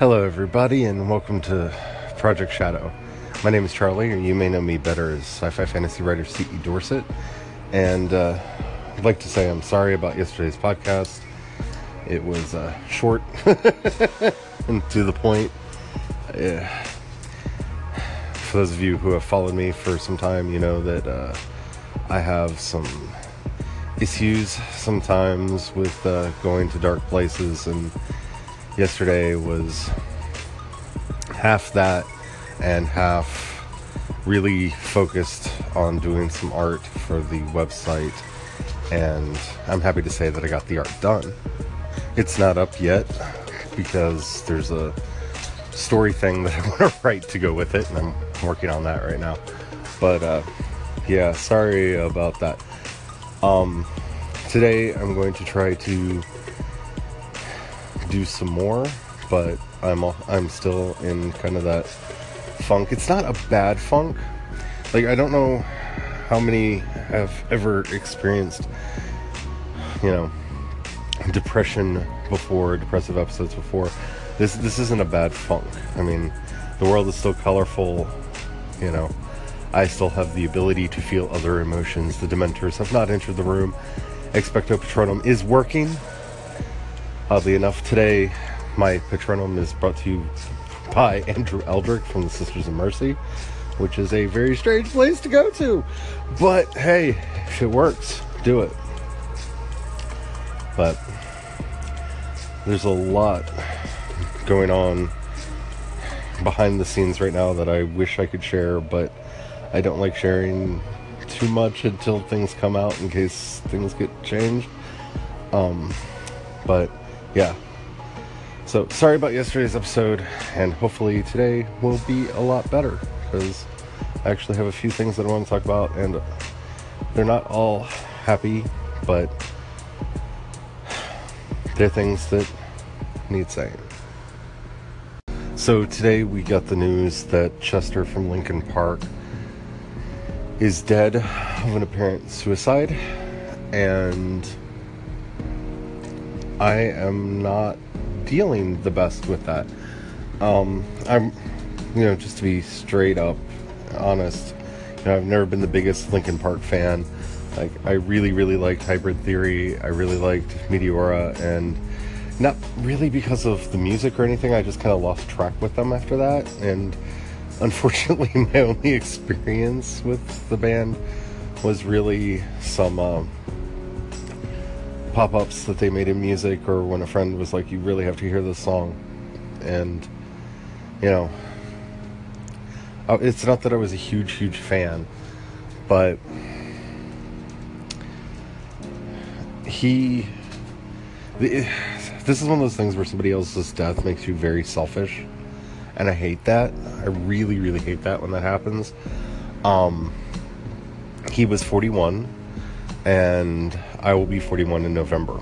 Hello, everybody, and welcome to Project Shadow. My name is Charlie, or you may know me better as sci fi fantasy writer C.E. Dorset. And uh, I'd like to say I'm sorry about yesterday's podcast. It was uh, short and to the point. Uh, for those of you who have followed me for some time, you know that uh, I have some issues sometimes with uh, going to dark places and yesterday was half that and half really focused on doing some art for the website and I'm happy to say that I got the art done. It's not up yet because there's a story thing that I want to write to go with it and I'm working on that right now. But uh, yeah, sorry about that. Um, today I'm going to try to do some more, but I'm I'm still in kind of that funk. It's not a bad funk. Like I don't know how many have ever experienced, you know, depression before, depressive episodes before. This this isn't a bad funk. I mean, the world is still colorful, you know. I still have the ability to feel other emotions. The Dementors have not entered the room. Expecto Patronum is working. Oddly enough, today my Patronum is brought to you by Andrew Eldritch from the Sisters of Mercy, which is a very strange place to go to. But hey, if it works, do it. But there's a lot going on behind the scenes right now that I wish I could share, but I don't like sharing too much until things come out in case things get changed. Um, but yeah. So sorry about yesterday's episode, and hopefully today will be a lot better because I actually have a few things that I want to talk about, and they're not all happy, but they're things that need saying. So today we got the news that Chester from Linkin Park is dead of an apparent suicide, and I am not dealing the best with that. Um, I'm, you know, just to be straight up honest, you know, I've never been the biggest Linkin Park fan. Like, I really, really liked Hybrid Theory. I really liked Meteora, and not really because of the music or anything. I just kind of lost track with them after that, and unfortunately, my only experience with the band was really some. Uh, pop ups that they made in music, or when a friend was like, You really have to hear this song. And, you know, uh, it's not that I was a huge, huge fan, but he. This is one of those things where somebody else's death makes you very selfish. And I hate that. I really, really hate that when that happens. Um, he was 41 and I will be 41 in November.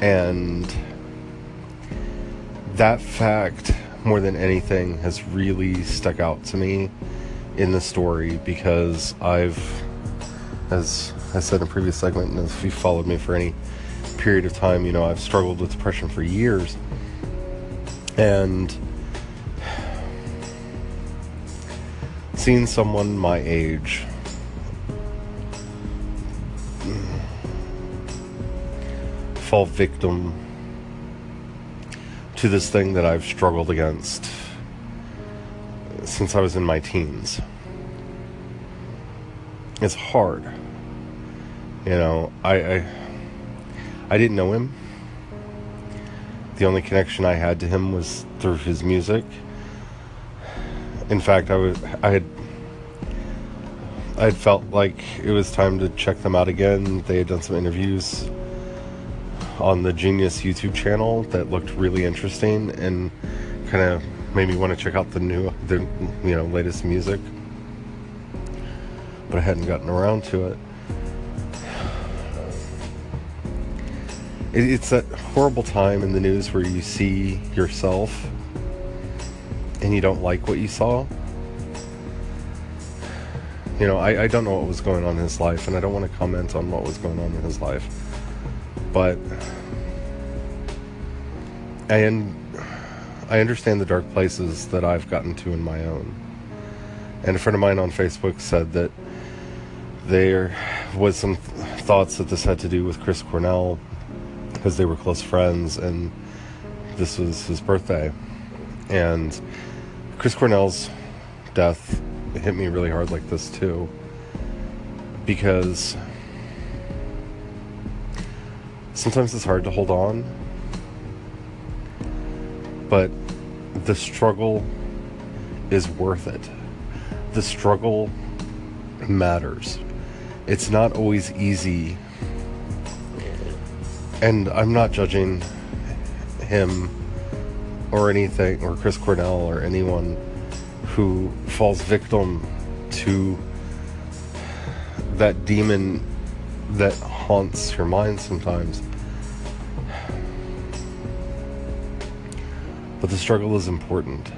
And that fact, more than anything, has really stuck out to me in the story because I've, as I said in a previous segment, and if you followed me for any period of time, you know, I've struggled with depression for years. And seeing someone my age fall victim to this thing that I've struggled against since I was in my teens. It's hard. You know, I, I I didn't know him. The only connection I had to him was through his music. In fact, I was I had I had felt like it was time to check them out again. They had done some interviews on the Genius YouTube channel that looked really interesting and kind of made me want to check out the new, the you know, latest music. But I hadn't gotten around to it. it it's that horrible time in the news where you see yourself and you don't like what you saw. You know, I, I don't know what was going on in his life, and I don't want to comment on what was going on in his life but and I understand the dark places that I've gotten to in my own. And a friend of mine on Facebook said that there was some th- thoughts that this had to do with Chris Cornell because they were close friends and this was his birthday. And Chris Cornell's death hit me really hard like this too because sometimes it's hard to hold on but the struggle is worth it. The struggle matters. It's not always easy and i'm not judging him or anything or chris cornell or anyone who falls victim to that demon that haunts your mind sometimes. But the struggle is important.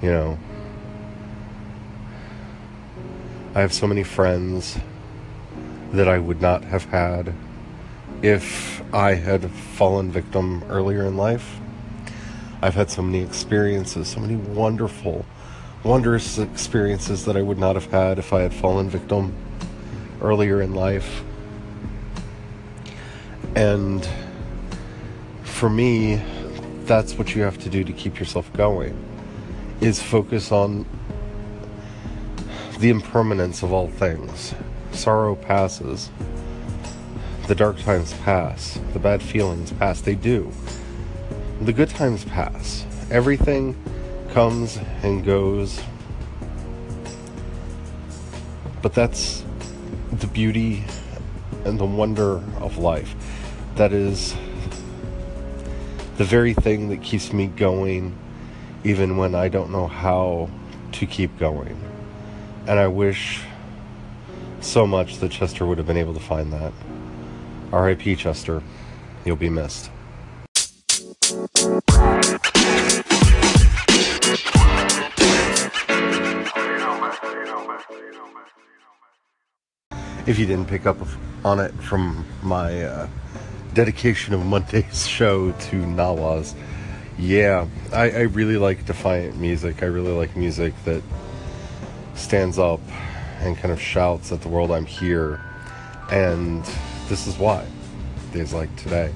You know, I have so many friends that I would not have had if I had fallen victim earlier in life. I've had so many experiences, so many wonderful, wondrous experiences that I would not have had if I had fallen victim earlier in life. And for me, that's what you have to do to keep yourself going is focus on the impermanence of all things. Sorrow passes. The dark times pass. The bad feelings pass. They do the good times pass. Everything comes and goes. But that's the beauty and the wonder of life. That is the very thing that keeps me going, even when I don't know how to keep going. And I wish so much that Chester would have been able to find that. R.I.P. Chester. You'll be missed. If you didn't pick up on it from my uh, dedication of Monday's show to Nawaz, yeah, I, I really like defiant music. I really like music that stands up and kind of shouts at the world I'm here. And this is why. Days like today.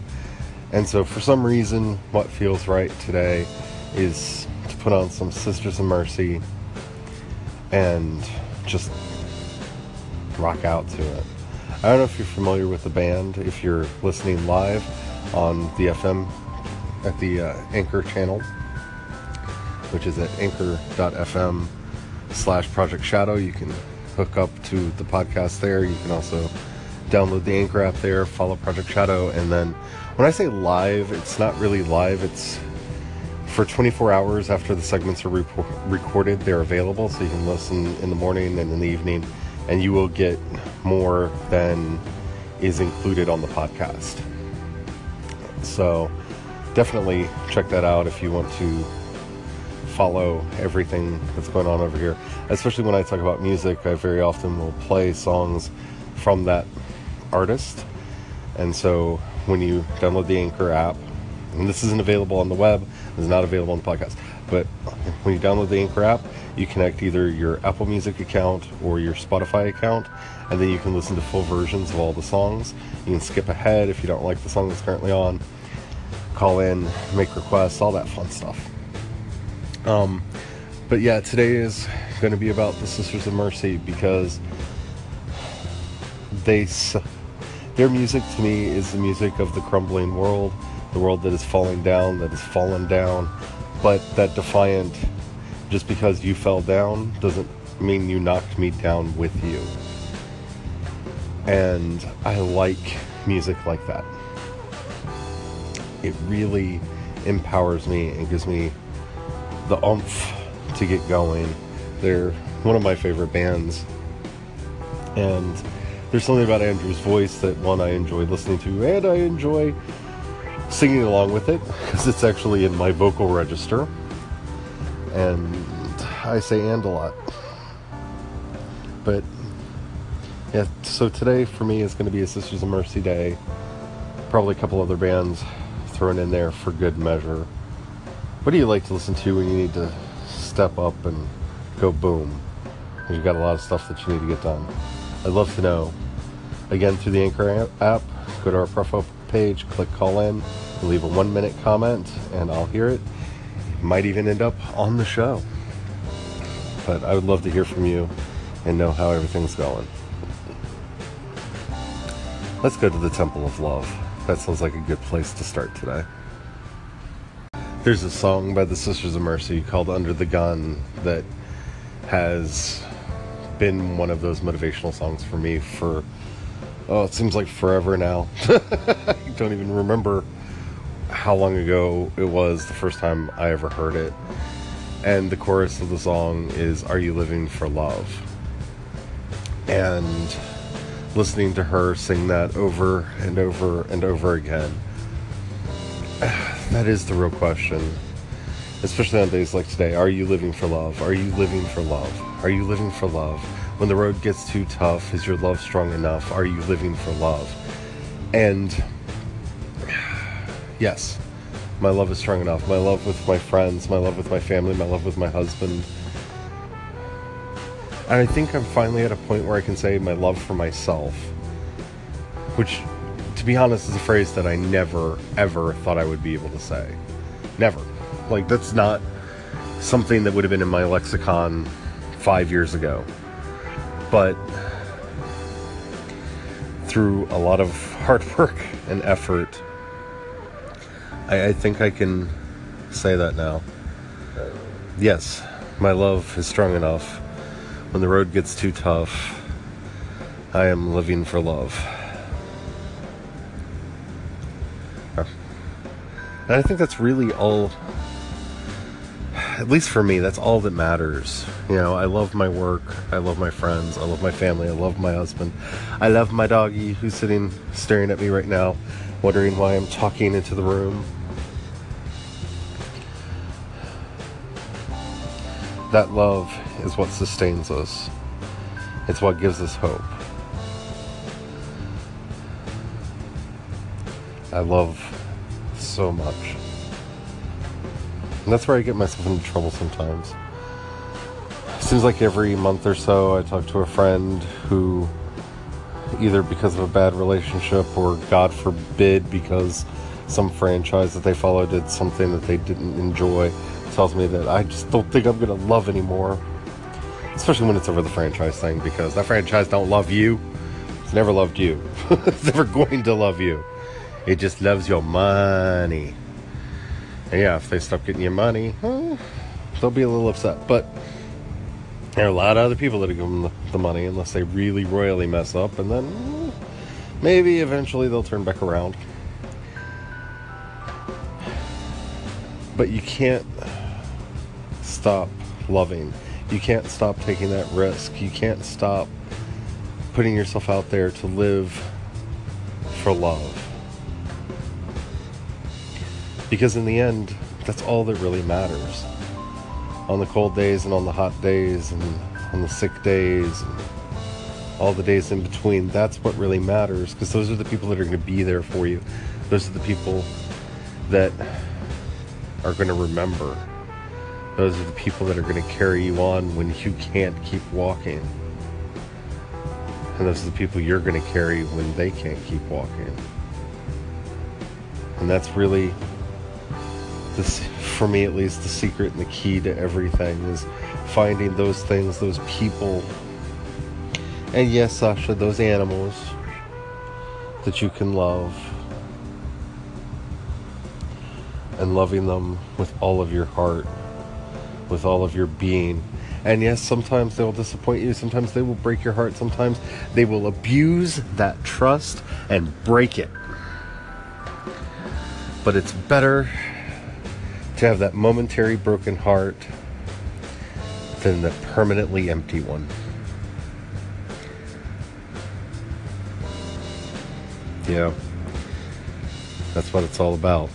And so, for some reason, what feels right today is to put on some Sisters of Mercy and just rock out to it. I don't know if you're familiar with the band, if you're listening live on the FM at the uh, Anchor channel, which is at anchor.fm slash Project Shadow. You can hook up to the podcast there. You can also download the Anchor app there, follow Project Shadow, and then when I say live, it's not really live. It's for 24 hours after the segments are recorded, they're available, so you can listen in the morning and in the evening, and you will get more than is included on the podcast. So definitely check that out if you want to follow everything that's going on over here. Especially when I talk about music, I very often will play songs from that artist. And so when you download the Anchor app, and this isn't available on the web, it's not available on the podcast, but when you download the Anchor app, you connect either your Apple Music account or your Spotify account, and then you can listen to full versions of all the songs. You can skip ahead if you don't like the song that's currently on, call in, make requests, all that fun stuff. Um, but yeah, today is going to be about the Sisters of Mercy because they their music to me is the music of the crumbling world, the world that is falling down, that has fallen down, but that defiant, just because you fell down doesn't mean you knocked me down with you. And I like music like that. It really empowers me and gives me the oomph to get going. They're one of my favorite bands. And there's something about Andrew's voice that one I enjoy listening to, and I enjoy singing along with it because it's actually in my vocal register. And I say and a lot. But yeah, so today for me is going to be a Sisters of Mercy day. Probably a couple other bands thrown in there for good measure. What do you like to listen to when you need to step up and go boom? You've got a lot of stuff that you need to get done. I'd love to know. Again, through the Anchor app, go to our profile page, click call in, leave a one minute comment, and I'll hear it. Might even end up on the show. But I would love to hear from you and know how everything's going. Let's go to the Temple of Love. That sounds like a good place to start today. There's a song by the Sisters of Mercy called Under the Gun that has been one of those motivational songs for me for, oh, it seems like forever now. I don't even remember how long ago it was the first time I ever heard it. And the chorus of the song is Are You Living for Love? And listening to her sing that over and over and over again that is the real question. Especially on days like today. Are you living for love? Are you living for love? Are you living for love? When the road gets too tough, is your love strong enough? Are you living for love? And yes, my love is strong enough. My love with my friends, my love with my family, my love with my husband. And I think I'm finally at a point where I can say my love for myself, which to be honest, is a phrase that I never, ever thought I would be able to say. Never. Like, that's not something that would have been in my lexicon five years ago. But through a lot of hard work and effort, I, I think I can say that now. Yes, my love is strong enough. When the road gets too tough, I am living for love. And I think that's really all, at least for me, that's all that matters. You know, I love my work, I love my friends, I love my family, I love my husband, I love my doggy who's sitting staring at me right now, wondering why I'm talking into the room. That love is what sustains us. It's what gives us hope. I love so much. And that's where I get myself into trouble sometimes. seems like every month or so I talk to a friend who, either because of a bad relationship or, God forbid, because some franchise that they follow did something that they didn't enjoy, tells me that I just don't think I'm going to love anymore. Especially when it's over the franchise thing, because that franchise don't love you. It's never loved you. it's never going to love you. It just loves your money. And yeah, if they stop getting your money, they'll be a little upset. But there are a lot of other people that are giving them the, the money unless they really royally mess up, and then maybe eventually they'll turn back around. But you can't stop loving. You can't stop taking that risk. You can't stop putting yourself out there to live for love. Because in the end, that's all that really matters. On the cold days and on the hot days and on the sick days and all the days in between, that's what really matters because those are the people that are going to be there for you. Those are the people that are going to remember. Those are the people that are going to carry you on when you can't keep walking. And those are the people you're going to carry when they can't keep walking. And that's really this for me at least the secret and the key to everything is finding those things those people. And yes sasha those animals that you can love. And loving them with all of your heart with all of your being. And yes sometimes they will disappoint you sometimes they will break your heart sometimes they will abuse that trust and break it. But it's better to have that momentary broken heart than the permanently empty one. Yeah. That's what it's all about.